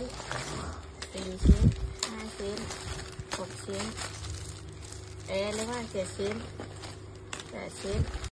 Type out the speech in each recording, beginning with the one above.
นสี่ชิ้นห้าชิ้นหกชิ้น เอเรียกว่าเจ็ดชิ้นแปดชิ้น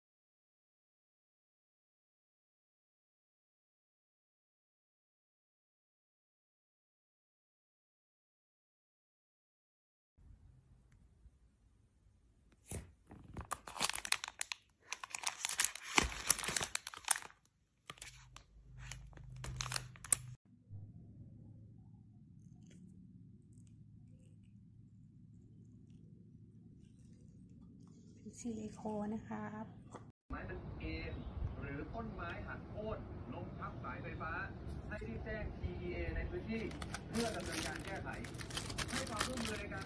ซิลิโคนนะครับไม้มันเอ็นหรือต้นไม้หักโค่นล้มทับสายไฟฟ้า ให้รีบแจ้ง TEA ในพื้นที่เพื่อดำเนินการแก้ไข ให้ความร่วมมือในการ